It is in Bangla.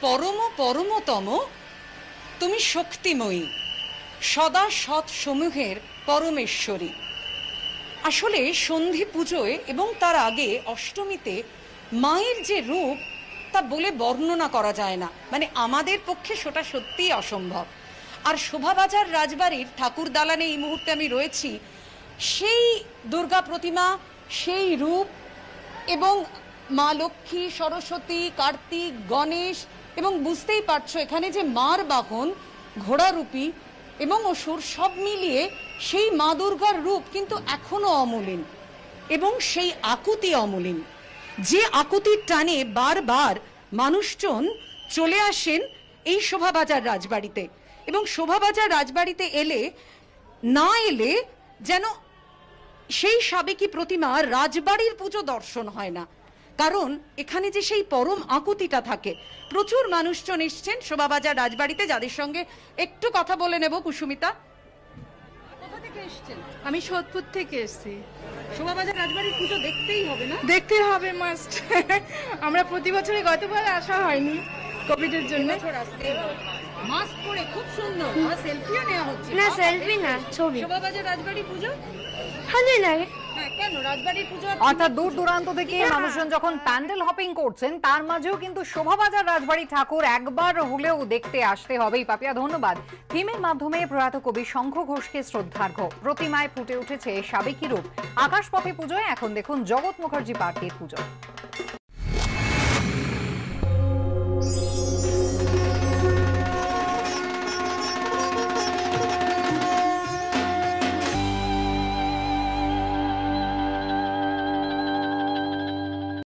পরম পরমতম, তুমি শক্তিময়ী, সদা সৎ সমূহের পরমেশ্বরী। আসলে সন্ধি পুজোয় এবং তার আগে অষ্টমীতে মায়ের যে রূপ, তা বলে বর্ণনা করা যায় না। মানে আমাদের পক্ষে সেটা সত্যিই অসম্ভব। আর শোভাবাজার রাজবাড়ির ঠাকুর দালানে এই মুহূর্তে আমি রয়েছি, সেই দুর্গা প্রতিমা, সেই রূপ এবং মা লক্ষ্মী, সরস্বতী, কার্তিক, গণেশ এবং বুঝতেই পারছ, এখানে যে মার বাহন, ঘোড়ারূপী এবং অসুর সব মিলিয়ে সেই মা দুর্গার রূপ কিন্তু এখনও অমলিন এবং সেই আকুতি অমলিন। যে আকুতির টানে বারবার মানুষজন চলে আসেন এই শোভাবাজার রাজবাড়িতে এবং শোভাবাজার রাজবাড়িতে এলে, না এলে যেন সেই সাবেকি প্রতিমা রাজবাড়ির পুজো দর্শন হয় না। কারণ এখানে যে সেই পরম আকুতিটা থাকে। প্রচুর মানুষজন এসছেন শোভাবাজার রাজবাড়িতে যাদের সঙ্গে একটু কথা বলে নেব কুসুমিতা। আমি সোদপুর থেকে এসেছি। শোভাবাজার রাজবাড়ির পুজো দেখতেই হবে না? দেখতে হবে মাস্ট আমরা প্রতি বছরে গতবার আসা হয়নি কোভিডের জন্য। মাস্ক পরে খুব সুন্দর। আর সেলফিও নেওয়া হচ্ছে। না সেলফি না ছবি। শোভাবাজার রাজবাড়ি পুজো? ভালোই লাগে হ্যাঁ কেন রাজবাড়ির পুজো অর্থাৎ দূর দূরান্ত থেকে মানুষজন যখন প্যান্ডেল হপিং করছেন তার মাঝেও কিন্তু শোভাবাজার রাজবাড়ি ঠাকুর একবার হলেও দেখতে আসতে হবেই। পাপিয়া ধন্যবাদ। থিমের মাধ্যমে প্রয়াত কবি শঙ্খ ঘোষকে শ্রদ্ধার্ঘ। প্রতিমায় ফুটে উঠেছে সাবেকি রূপ। আকাশপথে পুজোয় এখন দেখুন জগৎ মুখার্জি পার্কের পুজো।